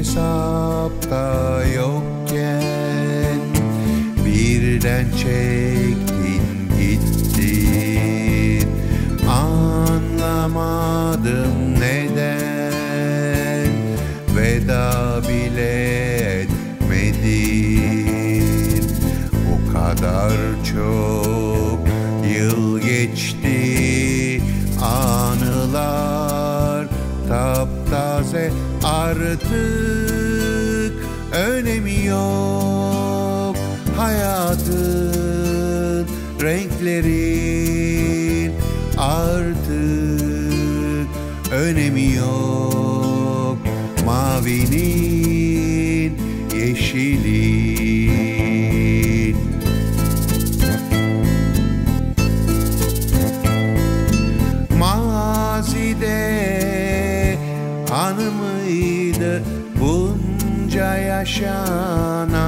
hesapta yokken Birden çektin gittin. Anlamadım neden Veda bile etmedin. O kadar çok yıl geçti taptaze artık önemi yok. Hayatın renklerin artık önemi yok. Mavinin yeşilin anı mıydı bunca yaşananlar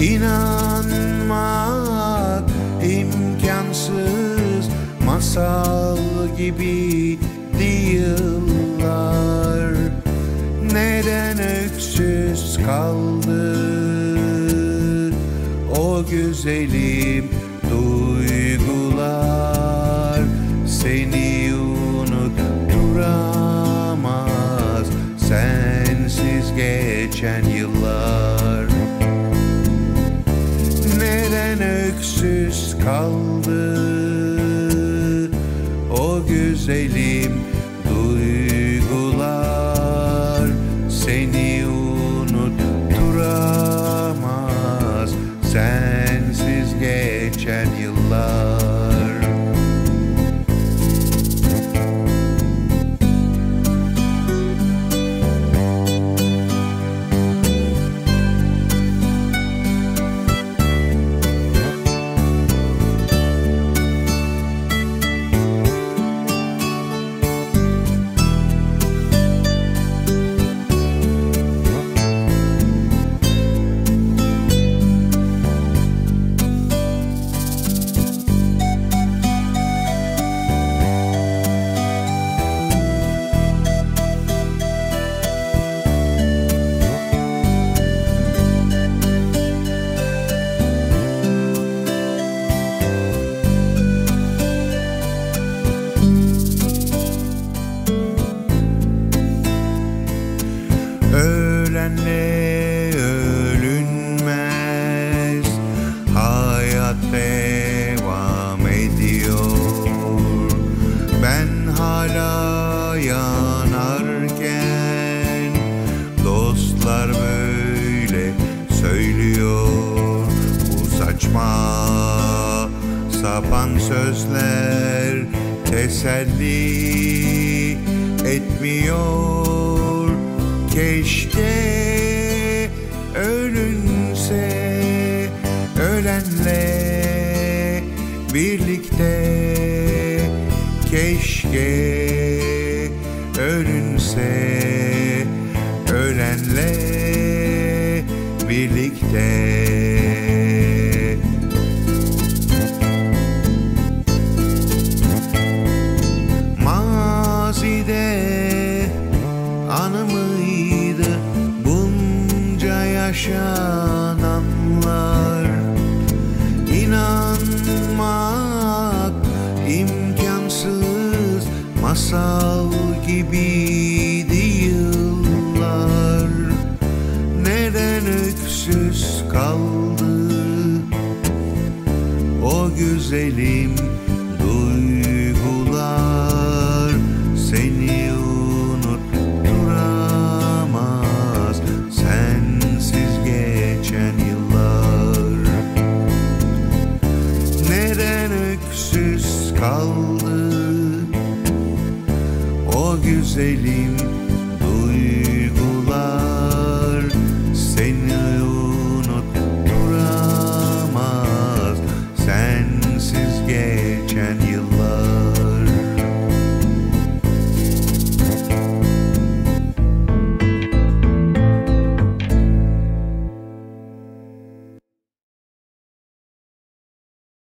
İnanmak imkansız masal gibi yıllar. Neden öksüz kaldı o güzelim duygular? Seni geçen yıllar. Neden öksüz kaldı? O güzelim duygular Seni unutturamaz. Sensiz geçen yıllar Ölenle ölünmez Hayat devam ediyor. Ben hala yanarken Dostlar böyle söylüyor. Bu saçma sapan sözler Teselli etmiyor Keşke ölünse ölenle birlikte Keşke ölünse masal gibiydi yıllar Neden öksüz kaldı? O güzelim duygular seni unutturamaz. Sensiz geçen yıllar neden öksüz kaldı o güzelim